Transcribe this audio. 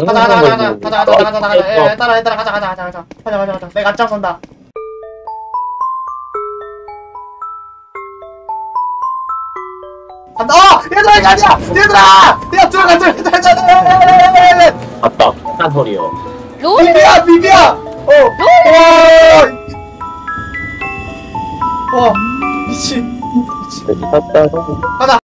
가자 가자 가자. 가자 가자 가자 가자 가자 가자. 따라 따라 가자 가자 가자 가자. 가자 가자 가자. 내가 앞장선다. 간다. 어! 얘들아 이거 아니야 얘들아! 야 들어가 들어가 들어가 맞다 한 소리요. 롤? 비비야 비비야! 어 와. 와 미친. 미친 가자.